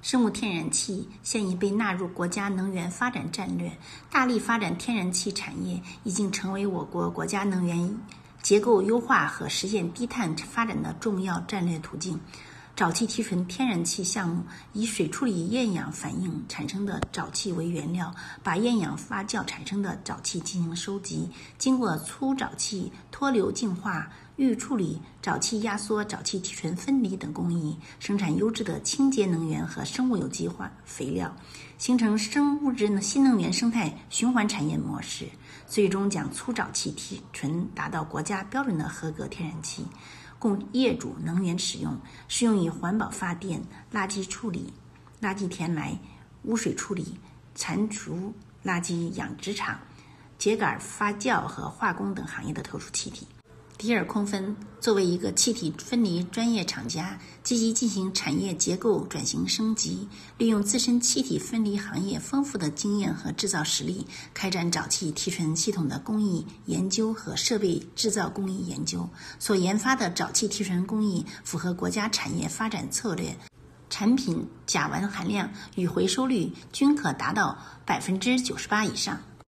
生物天然气现已被纳入国家能源发展战略，大力发展天然气产业已经成为我国国家能源结构优化和实现低碳发展的重要战略途径。沼气提纯天然气项目以水处理厌氧反应产生的沼气为原料，把厌氧发酵产生的沼气进行收集，经过粗沼气脱硫净化、预处理、沼气压缩、沼气提纯分离等工艺，生产优质的清洁能源和生物有机化肥料，形成生物质新能源生态循环产业模式，最终将粗沼气提纯达到国家标准的合格天然气。供业主能源使用，适用于环保发电、垃圾处理、垃圾填埋、污水处理、残除垃圾养殖场、秸秆发酵和化工等行业的特殊气体。迪尔空分作为一个气体分离专业厂家，积极进行产业结构转型升级，利用自身气体分离行业丰富的经验和制造实力，开展沼气提纯系统的工艺研究和设备制造工艺研究。所研发的沼气提纯工艺符合国家产业发展策略，产品甲烷含量与回收率均可达到百分之九十八以上。